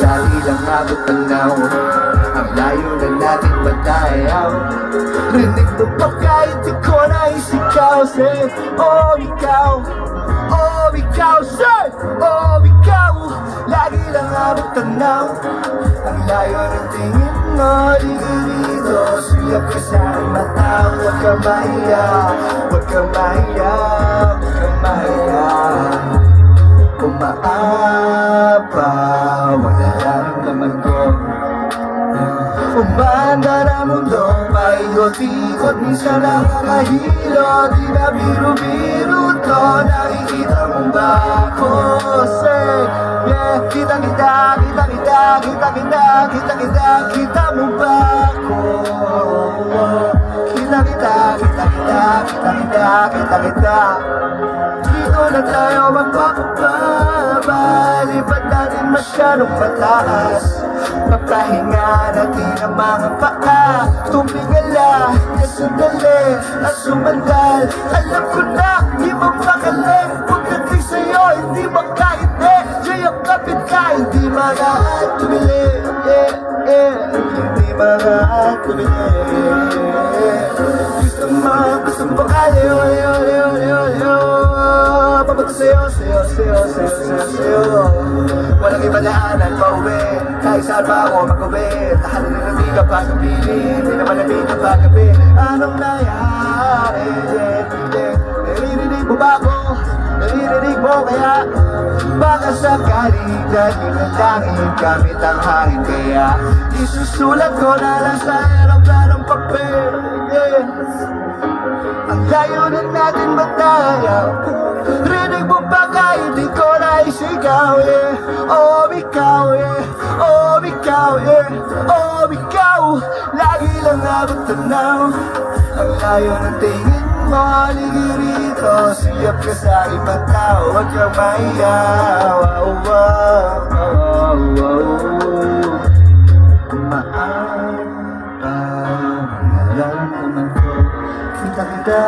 Dati lang abot tanaw Ang layo na natin matayaw Rinig mo pa kahit di ko na isikaw Say, oh ikaw. Oh ikaw, say, oh ikaw. Lagi lang abot tanaw Ang layo ng tingin mo. Dito dito Suyap ka sa aking mata. Huwag ka mahiya Huwag ka mahiya Umaapa Wala naramdaman ko Umanda na mundo Paikot-ikot Minsan nakakahilo. Di na biro-biro to? Nakikita mo ba ako Say, yeah Kita kita, kita kita Kita kita, kita kita Kita mo ba ako? Kita, kita kita Kita kita, kita kita dito na tayo magpapababa Lipat natin masyadong mataas. Papahinga natin ang mga paa. Tumingala na sandali. At sumandal. Alam ko na, di mo makali Pagdating sa'yo, hindi makainte Diyan kapit ka, hindi makaat tumili makaat tumili Gusto mo, gusto mo kali Yo, yo, yo, yo, yo Papunta sa'yo, sa'yo, sa'yo, sa'yo, sa'yo, sa'yo. Walang ipadaanan pa uwi. Kahit saan pa ako mag-uwi. Tahanan na hindi ka pa kapili Hindi naman ka pa gabi Anong nangyari? Naririnig mo ba Baka sakali Dahil ng langit Gamit ang hangin kaya Isusulat ko na lang sa aeroplanong papel. Yeah ang layo na natin matayaw Rinig mo ba kahit di ko na isigaw yeah. Oh, ikaw, yeah. Oh, ikaw, yeah. Oh, ikaw. Lagi lang abot tanaw. Ang layo ng tingin mo Haligi rito. Siyap ka sa ibang tao. Huwag kang mahiyaw oh, oh, oh, oh, oh. Umaapa Nararamdaman ko. Kita kita